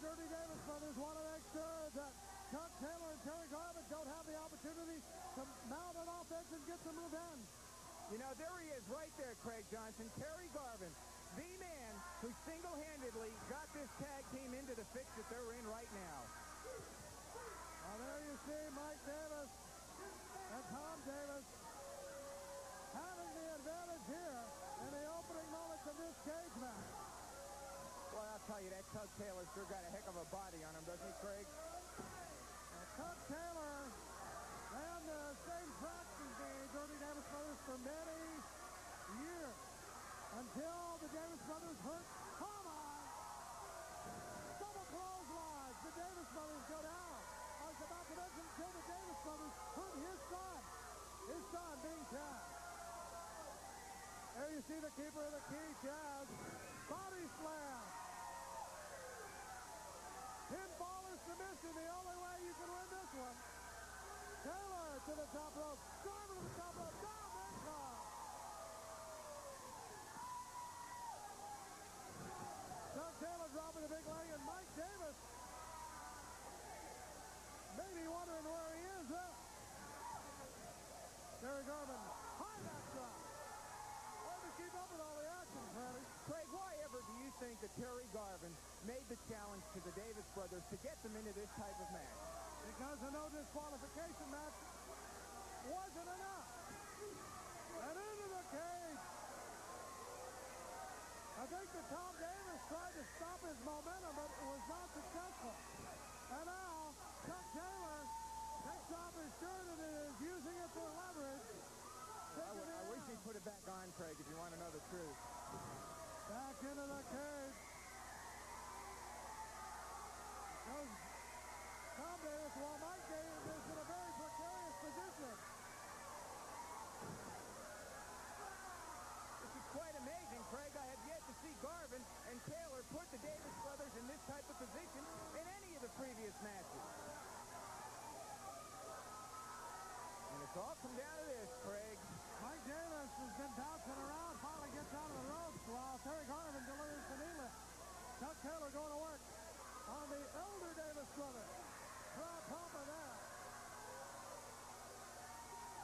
The Dirty Davis brothers want to make sure that Tug Taylor and Terry Garvin don't have the opportunity to mount an offense and get some revenge. You know, there he is right there, Craig Johnson. Terry Garvin, the man who single-handedly got this tag team into the fix that they're in right now. Well, there you see Mike Davis and Tom Davis having the advantage here in the opening moments of this cage match. Well, I'll tell you, that Tug Taylor sure got a heck of a body on him, doesn't he, Craig? Now, Tug Taylor ran the same tracks as the Davis brothers for many years until the Davis brothers hurt Tama. Double clotheslines. The Davis brothers go down. I was about to mention until the Davis brothers hurt his son. His son being Chaz. There you see the keeper of the key, Chaz. Body slam. Pinball or submission, the only way you can win this one. Taylor to the top rope. Garvin to the top rope. Down comes. Tug Taylor dropping the big leg, and Mike Davis maybe wondering where he is. Huh? Terry Garvin, high back drop. Hard to keep up with all the action, Freddie. Craig, why ever do you think that Terry Garvin made the challenge to the Davis brothers to get them into this type of match? Because the no disqualification match wasn't enough. And into the cage. That Tom Davis tried to stop his momentum, but was not successful. And now, Tug Taylor takes off his shirt and is using it for leverage. I, I wish he'd put it back on, Craig, if you want to know the truth. Back into the cage. Goes Tom Davis while Mike Davis is in a very precarious position. This is quite amazing, Craig. I have yet to see Garvin and Taylor put the Davis brothers in this type of position in any of the previous matches. And it's all come down to this, Craig. Mike Davis has been bouncing around, finally gets out of the ropes while Terry Garvin delivers the knee lift. Tug Taylor going to work on the elder Davis brother. Proud papa there.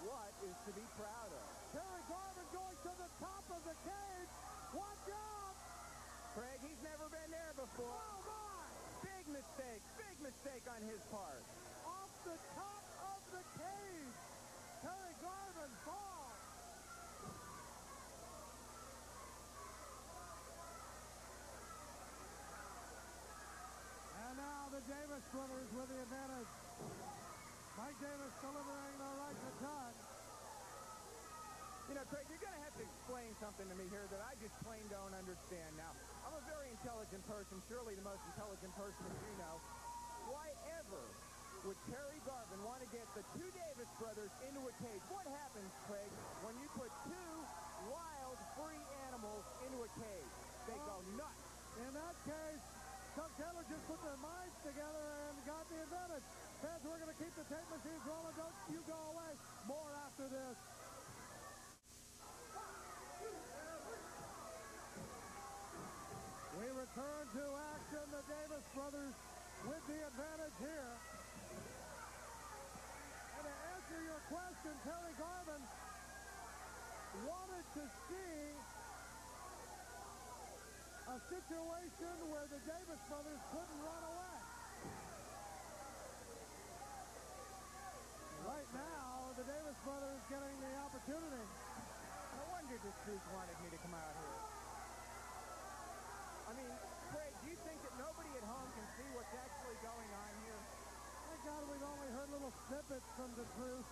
What is to be proud of? Terry Garvin going to the top of the cage. Watch out! Craig, he's never been there before. Oh my! Big mistake, big mistake on his part. Off the top of the cage. Terry Garvin falls. And now the Davis brothers with the advantage. Mike Davis delivering the right to touch. You know, Craig, you're going to have to explain something to me here that I just plain don't understand. Now, I'm a very intelligent person, surely the most intelligent person that you know. Why ever would Terry Garvin want to get the two Davis brothers into a cage? What happens, Craig, when you put two wild, free animals into a cage? They go oh. nuts. In that case, Tug Taylor just put their minds together and got the advantage. Fans, we're going to keep the tape machines rolling. Don't you go away. More after this. We return to action. The Davis brothers with the advantage here. And to answer your question, Terry Garvin wanted to see a situation where the Davis brothers couldn't run away. Right now, the Davis brothers getting the opportunity. No wonder the truth wanted me to come out here. I mean, Craig, do you think that nobody at home can see what's actually going on here? Thank God we've only heard little snippets from the truth,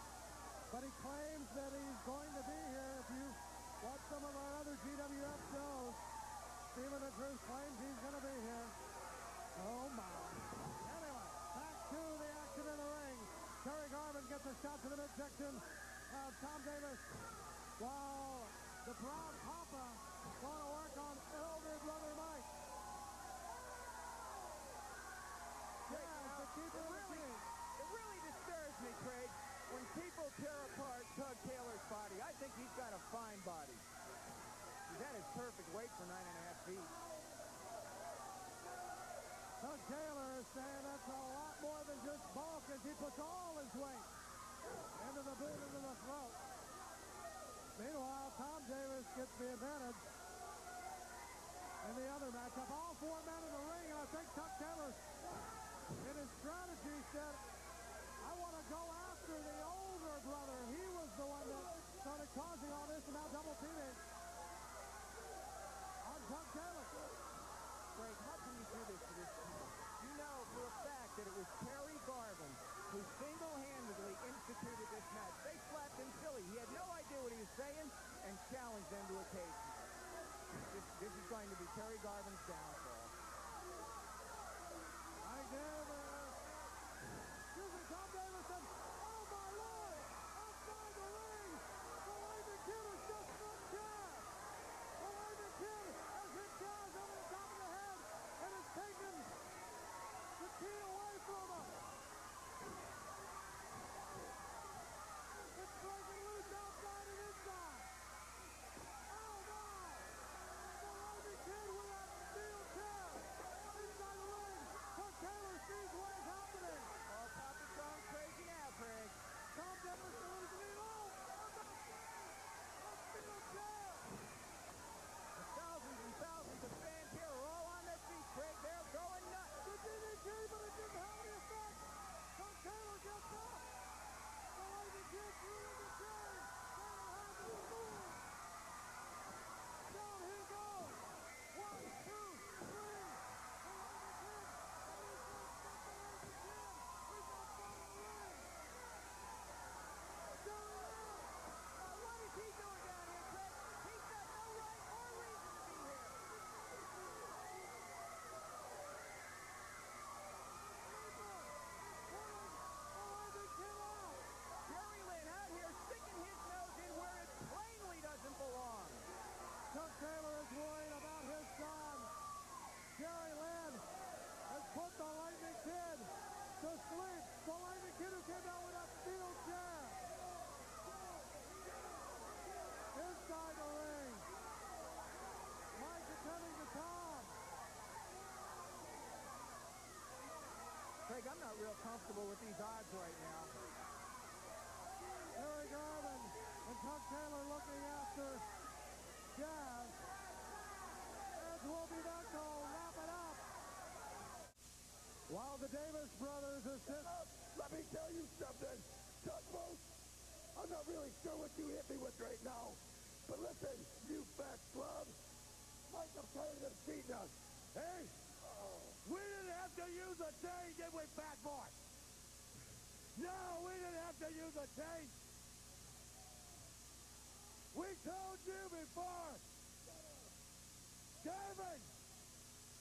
but he claims that he's going to be here. If you watch some of our other GWF shows, Stephen the Truth claims he's going to be here. Oh my. Anyway, back to the action in the ring. Terry Garvin gets a shot to the midsection of Tom Davis, while the proud Papa going to work on elder brother Mike. Yeah, now, the keeper it really, it really disturbs me, Craig, when people tear apart Tug Taylor's body. I think he's got a fine body. He's at his perfect weight for nine and a half feet. Tug Taylor is saying that's a lot more than just bulk as he puts all his weight into the boot, into the throat. Meanwhile, Tom Davis gets the advantage in the other matchup. All four men in the ring, and I think Tug Taylor, in his strategy, said, I want to go after the older brother. He was the one that started causing all this, and now double teaming on Tug Taylor. Craig, how can you do this to this team? Right now. Terry Garvin and Tug Taylor looking after Chaz. As back to wrap it up. While the Davis brothers assist. Let me tell you something, Tugboat. I'm not really sure what you hit me with right now. But listen, you fat schlub. Mike, I'm tired of beating us. Hey, we didn't have to use a chain, did we, fat boy? No, we didn't have to use a chain. We told you before. David,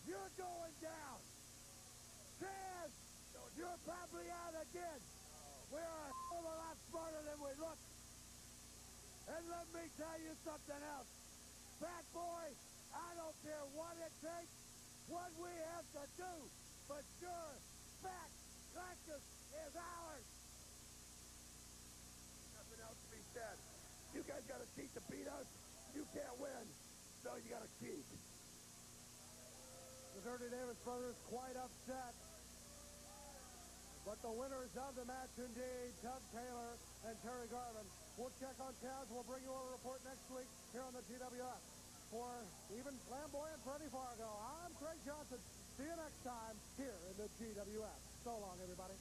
you're going down. Chaz, you're probably out again. We're a hell of a lot smarter than we look. And let me tell you something else. Fat boy, I don't care what it takes, what we have to do. But sure, fat practice is ours. Nothing else to be said. You guys got to cheat to beat us. You can't win. So you got to cheat. The Dirty Davis brothers quite upset. But the winners of the match indeed, Tug Taylor and Terry Garvin. We'll check on Chaz. We'll bring you a report next week here on the GWF. For even flamboyant Freddie Fargo, I'm Craig Johnson. See you next time here in the GWF. So long, everybody.